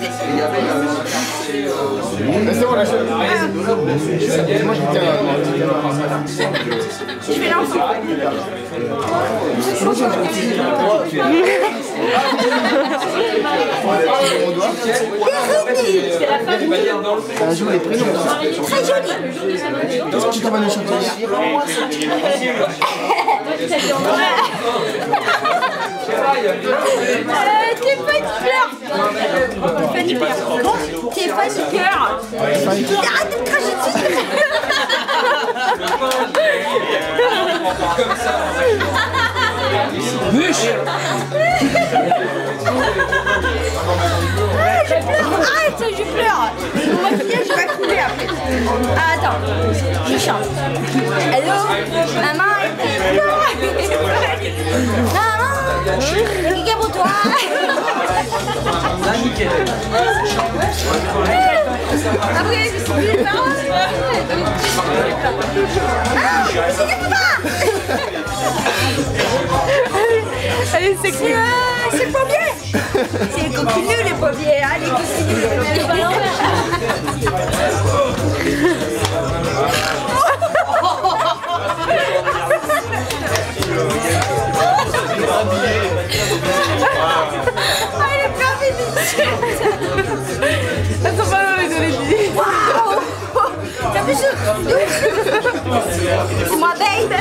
C'est bon, Moi, je tiens Je fais l'enfant. Les prénoms. Très tu t'en vas nous chanter t'es pas. Fleur. T'es pas une fleur. Arrête de cracher dessus. Ah, je pleure. Arrête, je pleure. Mon maquillage va couler après. Ah, attends, je chante. Hello, maman. Maman, quelqu'un pour toi. Allez, c'est qui C'est le pommier C'est les pommiers, hein, Ah, est plein Uma deita!